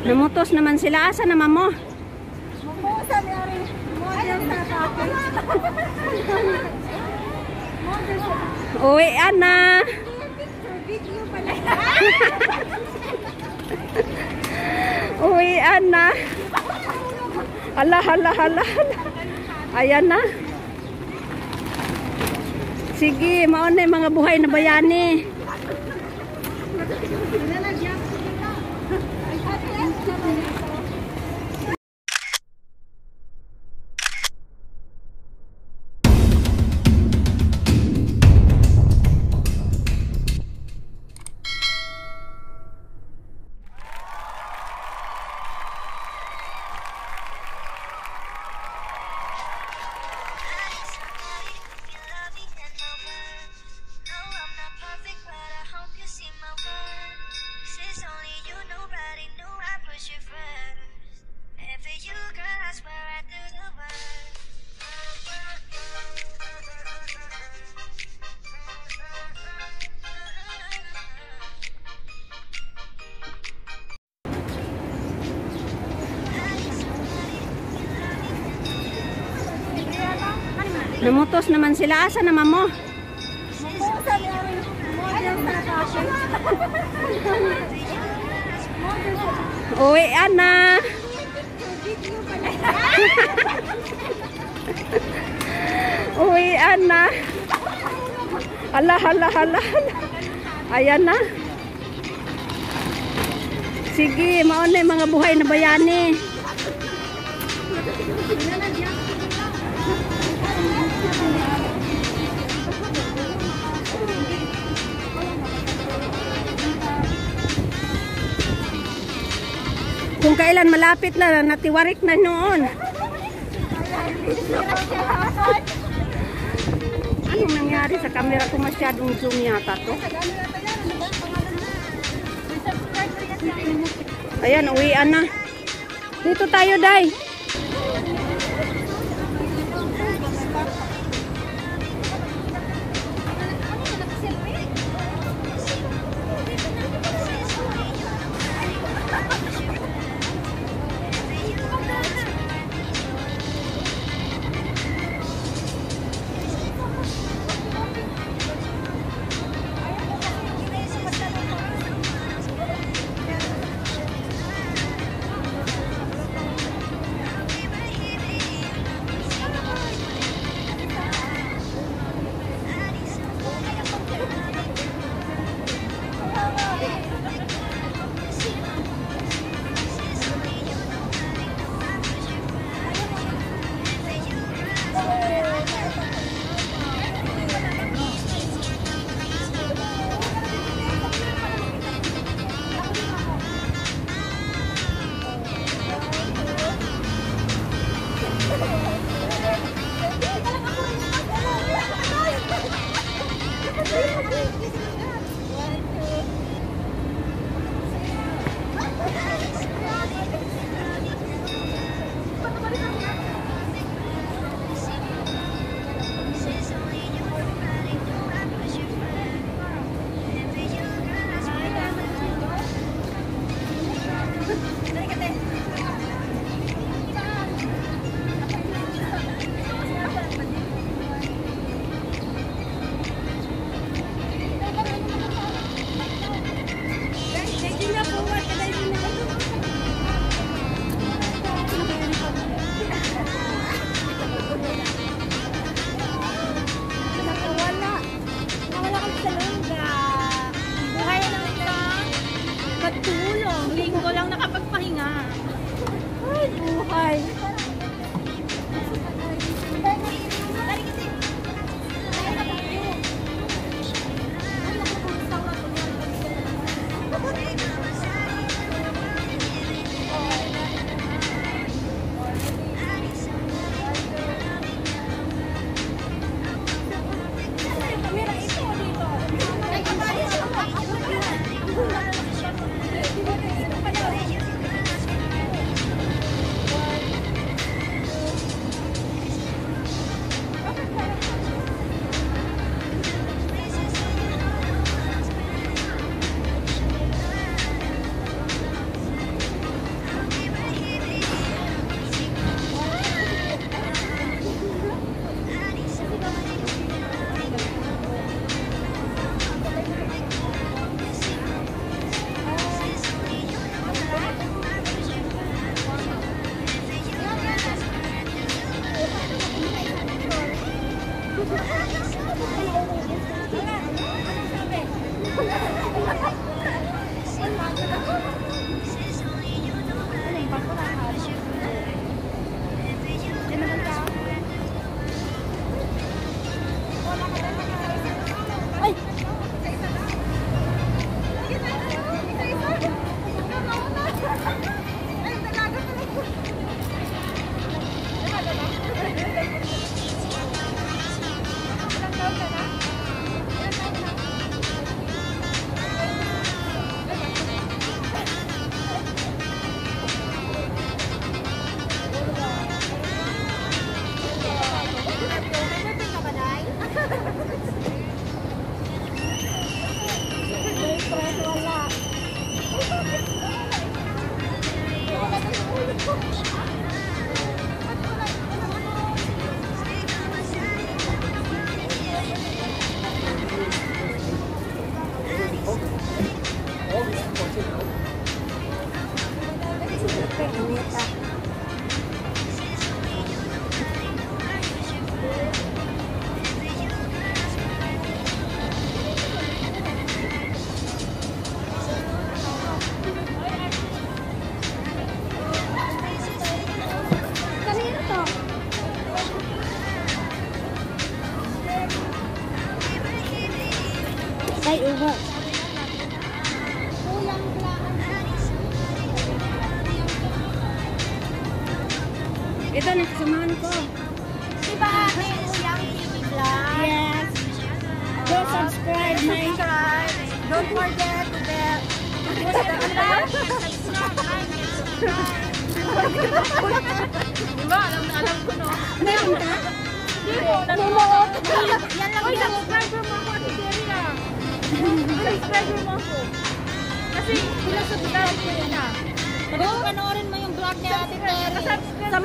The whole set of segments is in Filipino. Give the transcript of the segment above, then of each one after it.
Namutos naman sila. Asa naman mo? Musa ni Ari. Model sa sa Uwi, ana. video pala. Uwi, ana. Hala, hala, hala. Ayan na. Sige, mauna yung mga buhay na bayani. Namutos naman sila. Asa naman mo? Uwi, ana. Uwi, ana. Hala, hala, hala. Ayan na. Sige, mauna yung mga buhay na bayani. Kung kailan malapit na, natiwarik na noon. Anong nangyari sa camera ko masyadong zoom yata to? Ayan, uwian na. Dito tayo, Day.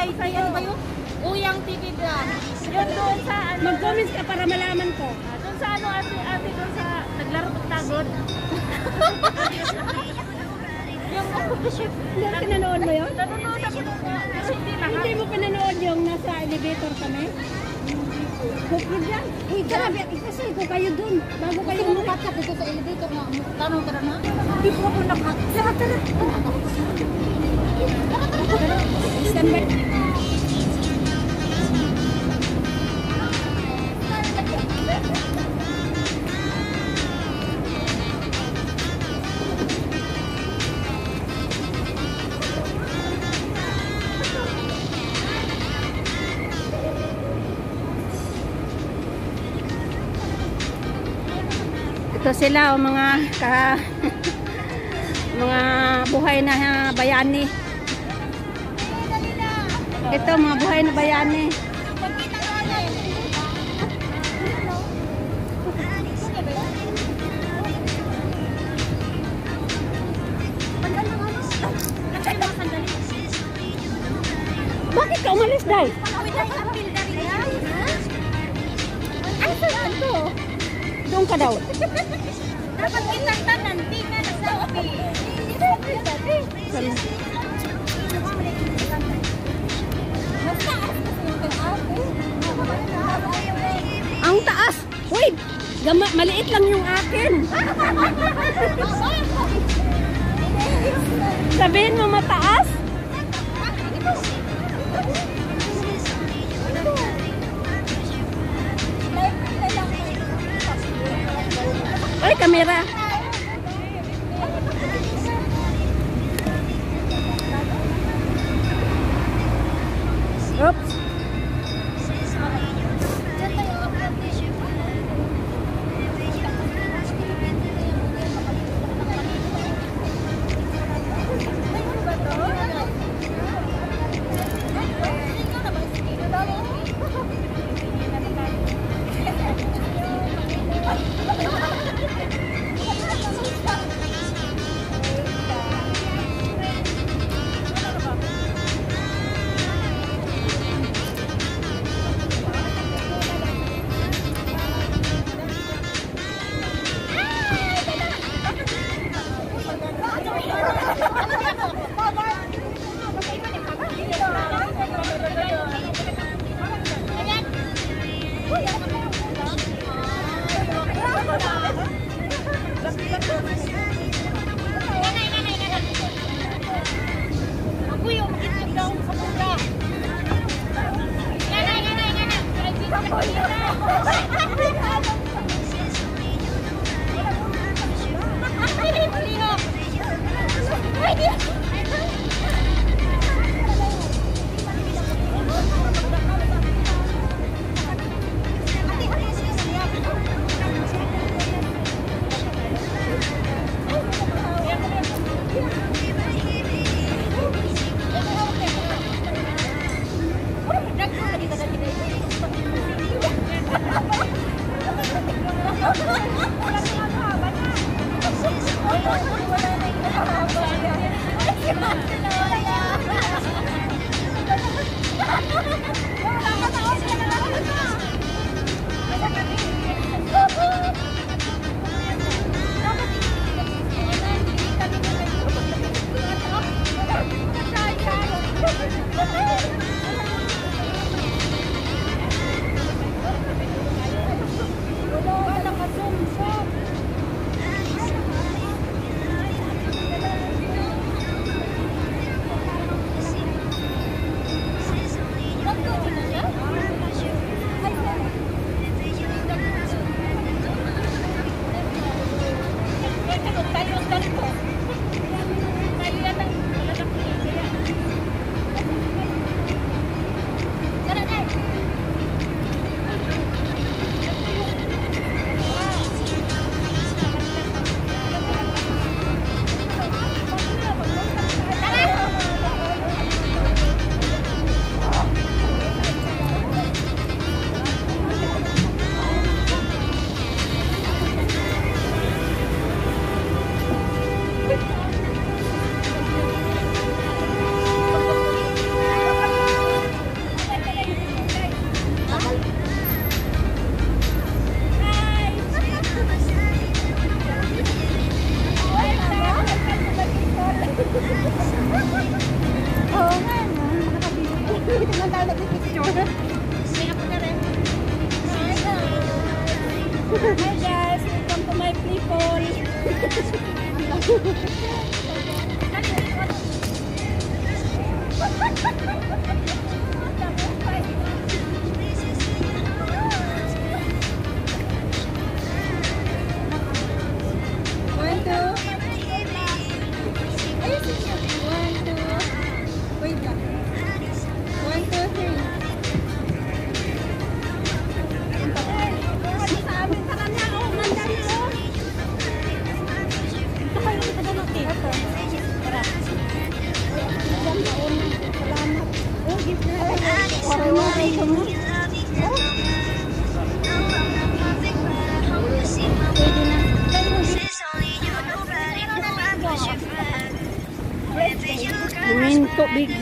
May ano ba yun? Uyang TV Vlog. Yun doon sa, ano, Mag-comments ka para malaman ko. ah, doon sa, ano, ate, ate, doon sa, naglaro pagtagod. Yung Hindi ka nanood mo yun? Nanonood ako doon, hindi lahat. Hindi mo pinanood yung nasa elevator kami? Bukod yan. Uy, grabe. Eh, Kasi ko kayo dun. Bago kayo umuwi. lumakat dito sa elevator na tanong ka na. Hindi ko ako nakat. Tara, tara. Stand by. Ito sila o mga ka, mga buhay na bayani. Ito mga buhay na bayani. Bakit ka umalis, Day? Ay, saan to? Doon ka daw. Dapat kitang tanan, di na kay ate. Ang taas. Wait, gama, maliit lang yung akin. Sabihin mo mataas? Ay, kamera. Oops.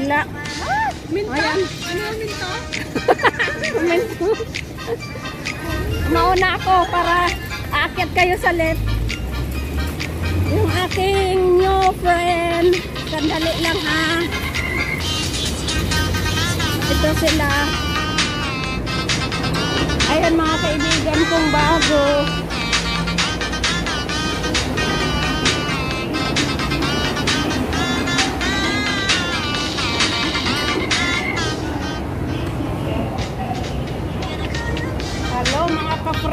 Bigla. Minto? Ayan. Ano minto? minto. Mauna ako para aakyat kayo sa left. Yung aking new friend. Sandali lang ha. Ito sila. Ayan mga kaibigan kong bago. Ako.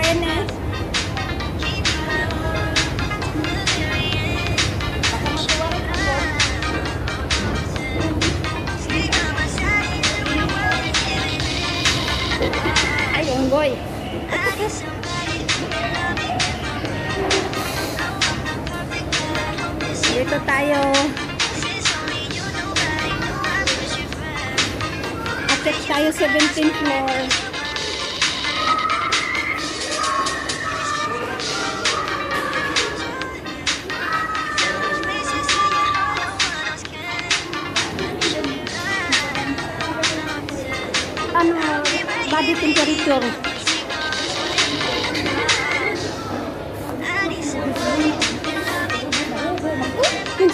Ay, unggoy. Dito tayo. Akit tayo 17th floor.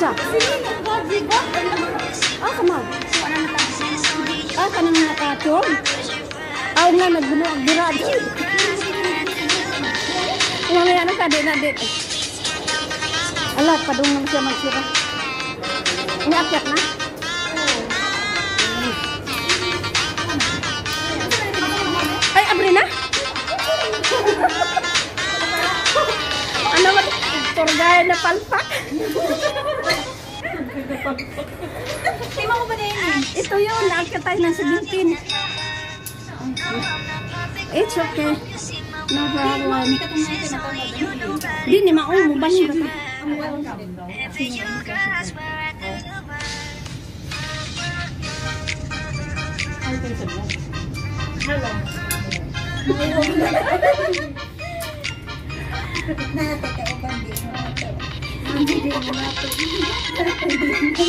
Kinsa? Ah, kamag. Ah, kanang nakatyon. Ah, nga, nagbuno ang birad. Mamaya ano ka, di na, di. Ala, padung naman siya magsira. Iniakyat na? Ay, abri na? ano ba? Turgay na palpak. Tima ko ba na yun? Ito yun, naakyat tayo ng 17. It's okay. No problem. Di ni maong mo banyo ka.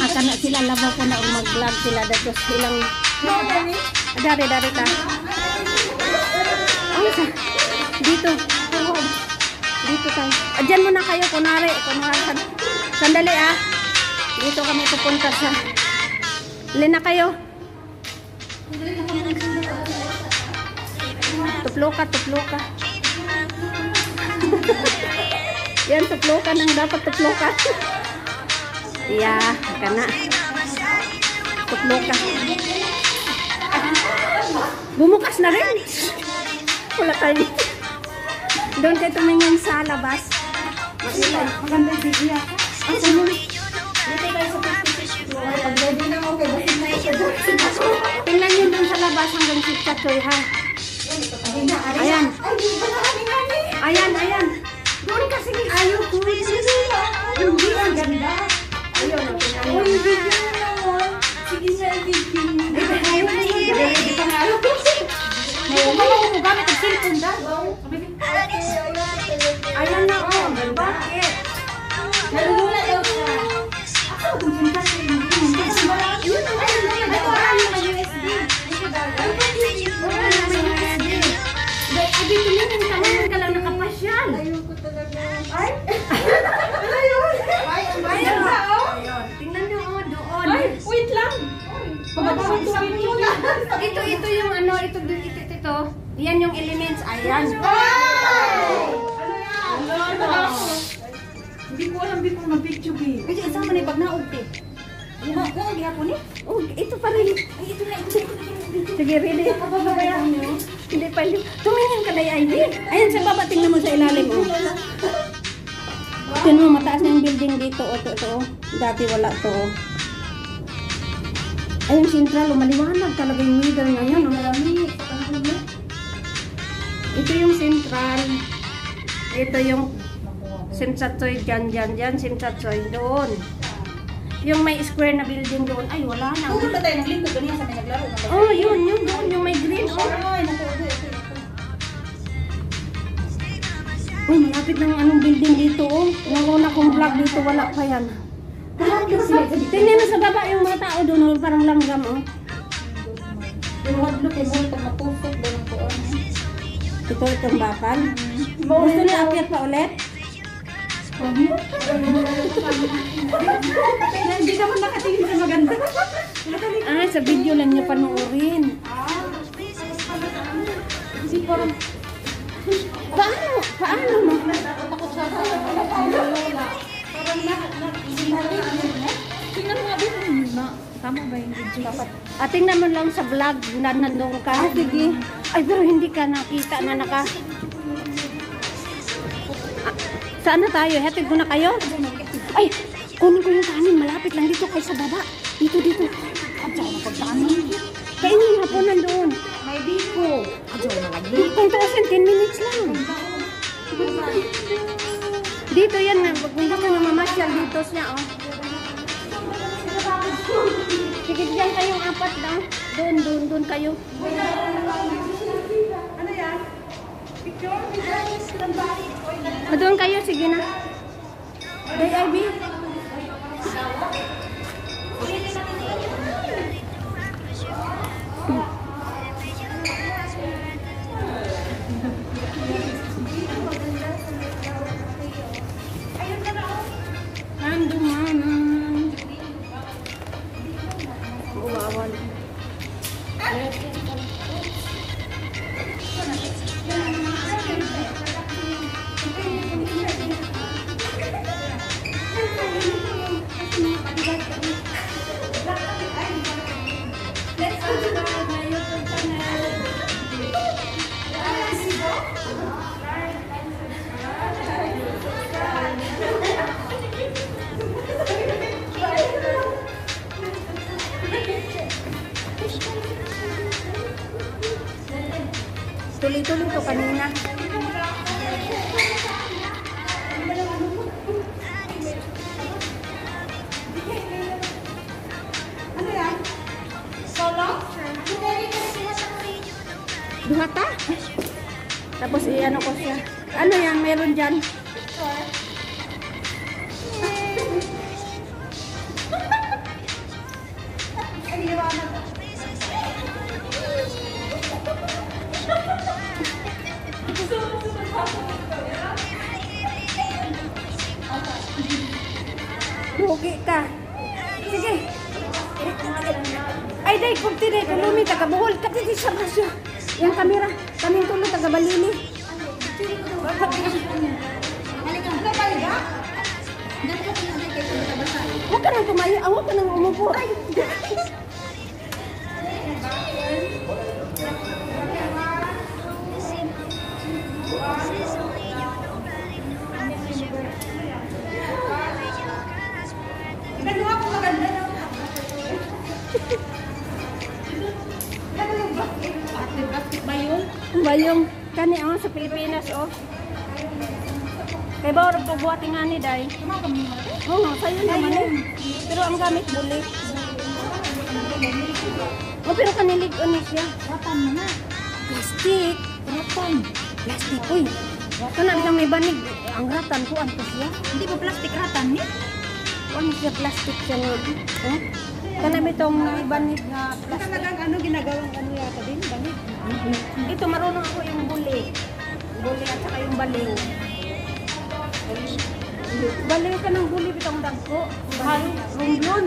Aka na sila labaw ko na og mag-vlog sila dito silang Dari dari ta. Ay sa dito. Dito tayo. Diyan muna kayo kunwari, kunwari san- sandali ah. Dito kami pupunta sa Lina kayo. Tuploka, tuploka. Yan, tuploka nang dapat tuploka. Yeah, kana. Tuploka. Bumukas na rin. Wala tayo. Doon kayo tumingin sa labas. Maganda yung video. Ang sunod. Dito tayo sa 56 floor. Pag ready na okay, bakit na Tingnan nyo doon sa labas hanggang 6 Choy ha. Ayan. Ayan, ayan. Doon kasi ayaw ko. Hindi ang ganda. Ayun, ang tingnan nyo. Sige sa video. Ready pa nga. Kung ka mo gamit ang cellphone daw. Ayan na, oh. Bakit? Nalulula Na. Ito, ito yung ano, ito, ito, ito, ito. Yan yung elements. Ayan. Ano yan? Ano? Hindi ko alam before mag-picture be. Kasi isa man ay pag naog te. Ano ko ang gihapon ni? Oh, ito pa rin. Ay ito na ito. Sige, ready. Hindi pa rin. Tumingin ka na ID. Ayan sa baba, tingnan mo sa ilalim. Oh. Tingnan mo, mataas na yung building dito. O, ito, ito. oh. Dati wala to. Ayun, central. Oh, maliwanag talaga yung weather ngayon. Oh. Marami. Ito yung central. Ito yung Simsatsoy dyan, dyan, dyan. Simsatsoy doon. Yung may square na building doon. Ay, wala na. Ba tayo naglingkod ganyan sa may naglaro na Oh, yun, yun doon. Yung may green. Oh. Ay. Uy, malapit ng anong building dito, oh. Yung una kong vlog dito, wala pa yan. Tingnan mo sa baba yung mga tao doon, oh, parang langgam, oh. Yung hadlo kay mo pag mapusok ba ng kuan. Ito, itong bakal. Gusto niya akyat pa ulit? Hindi naman nakatingin sa maganda. Ah, sa video lang niya panoorin. Kasi parang Paano? Paano mo? Tingnan mo na. Tama ba yung video? Ah, tingnan mo lang sa vlog na nandun ka. sige. Ay, pero hindi ka nakita na naka... Ah, saan na tayo? Hatid ko na kayo? Ay, kunin ko yung kanin. Malapit lang dito kay sa baba. Dito, dito. At saka pagkanin. Kainin yung hapunan doon. May biko. Kung tuusin, 10 minutes lang. Dito yan. Kung gusto nga mamasyal, dito siya, oh. Sige, dyan kayong apat daw. Doon, doon, doon kayo. O, doon kayo, sige na. Day, Ivy. Nandun Tuloy-tuloy to kanina. Duha ta? Tapos i-ano ko siya. Ano yan? Meron dyan? Lugi ka. Sige. Ay, day, kung tinay, kulumi, taga-buhol. Katiti siya ba siya? Yung kamera, kaming tulo, taga-balini. Na. Huwag ka nang tumayo. Huwag ka nang umupo. Ay, Ate, bakit ba yun? Ang ba yung kani oh, sa Pilipinas, oh. Kay ba oras pagbuhati nga ni Day? Oo, oh, sa'yo naman eh. Pero ang gamit bulik. Oh, pero kanilig ni siya. Ratan mo na. Plastic. Ratan. Plastic, uy. Kana bitang may banig. Ang ratan ko, ano siya? Hindi ba plastic ratan ni? Ano siya plastic siya nga? Oh? Kana bitong may banig nga plastic. Talagang ano, ginagawang ano yata din, bangit. Ito, marunong ako yung buli. Buli at saka yung baliw. Baliw ka ng buli, bitong dagko. Bahal, rumblon.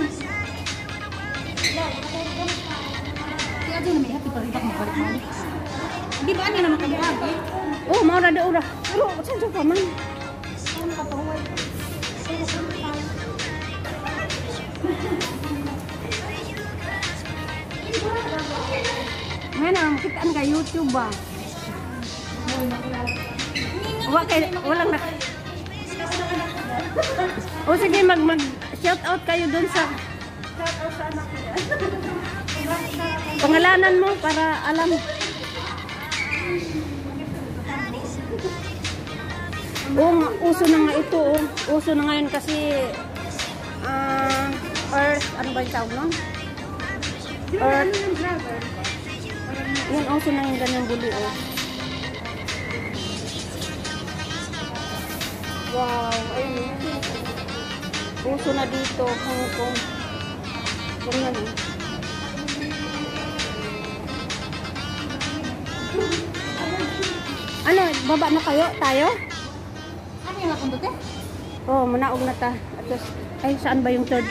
Kaya doon may happy pa rin ako magbalik-balik. Di ba ano naman kabuhagi? Oh, maura da ura. Pero, saan siya ka man? Ngayon na, makitaan ka YouTube ba? Wa kay, walang na... O sige, mag, mag shout out kayo dun sa... Pangalanan mo para alam. Nga, uso na nga ito. Oh. Uso na ngayon kasi ah earth, ano ba yung tawag nun? Earth. Yan, uso na yung ganyang buli. Oh. Wow, ayun. oh. Uso na dito, Hong Kong. Ganyan oh. Ano, baba na kayo? Tayo? Ano yung dute? Oo, oh, manaog na ta. At ay, saan ba yung third?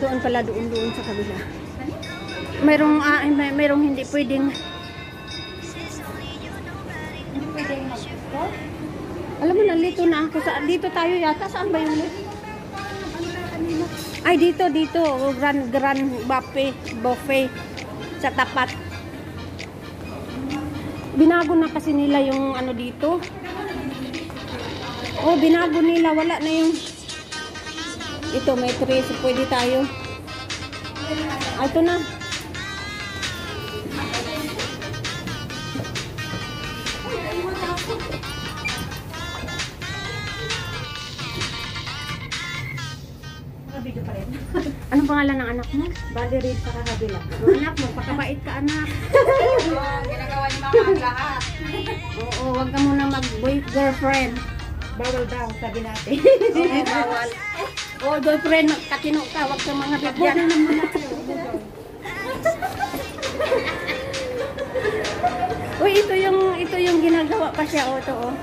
Doon pala, doon, doon sa kabila. Mayroong, ah, ay, may, mayroong hindi pwedeng, Hindi pwede mag-call? alam mo, nalito na ako. Sa, dito tayo yata. Saan ba yung lift? Ay, dito, dito. Grand, grand buffet, buffet. Sa tapat. Binago na kasi nila yung ano dito. Oh, binago nila. Wala na yung... Ito, may tray. So, pwede tayo. Ah, ito na. Pangalan ng anak mo? Valerie sa kabila. Ang anak mo, pakabait ka anak. Ginagawa ni mama ang lahat. Oo, wag ka muna mag-boy-girlfriend. Bawal daw, sabi natin. Oo, bawal. Oo, boyfriend, katino ka, wag ka mga bigyan. na muna Uy, ito yung ito yung ginagawa pa siya oh, to oh.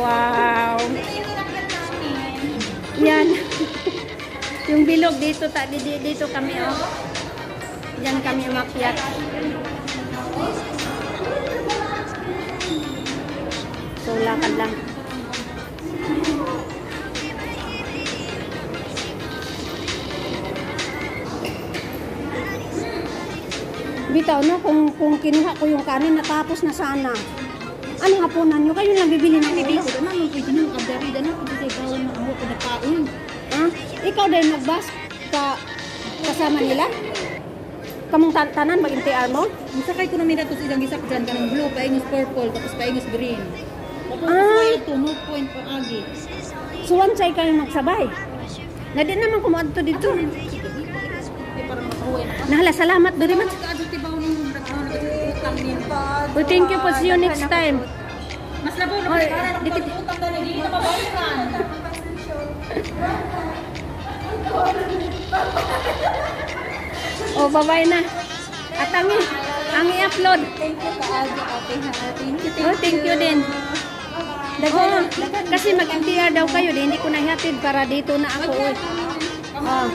Wow. Yan. yung bilog dito ta dito, dito kami oh. Diyan kami umakyat. So lakad lang. Bitaw no, kung, kung kinuha ko yung kanin, natapos na sana. Ano hapunan nyo? Kayo lang bibili ng Bibili pwede nung kabarida na, pwede sa ikaw na ako pinakaon. Ha? Ikaw din magbas ka kasama nila? Kamong tan tanan mag-NTR mo? Masakay ko na may datos ilang gisak dyan, kanang blue, paingos purple, tapos paingos green. Tapos Ah. ito, no point pa agi. Suwan say kayo magsabay. Na di naman dito. Parang makahuwi na. Nahala, salamat din pa. Oh, thank you po. See you next time. Mas labaw na Oy, pagkara ng dikit- pag-utang na naging na mabayaran. Oh, bye-bye na. At ang, ang i-upload. Thank you kaagi, ate ha. Thank you, Oh, thank you din. Oh, kasi mag-NTR daw kayo, di, hindi ko nahihatid para dito na ako. uy. Oh.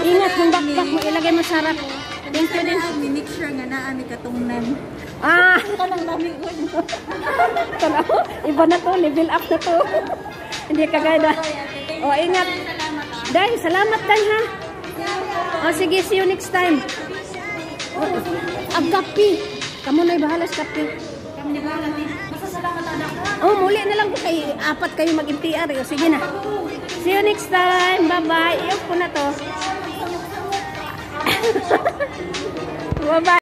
Ingat yung backpack mo, ilagay mo sa harap. Thank you din. Make sure nga naa ni katungnan. Ah! Kanang dami ko. Tanaw, iba na to, level up na to. Hindi kagaya na. Oh, ingat. Dai, salamat dai ha. Oh, sige, see you next time. Ang kapi. Kamu na bahala sa kapi. Kamu na bahala. Basta salamat anak. Oh, muli na lang ko kay apat kayo mag-MTR. Oh, sige na. See you next time. Bye-bye. Iyok ko na to. Bye-bye.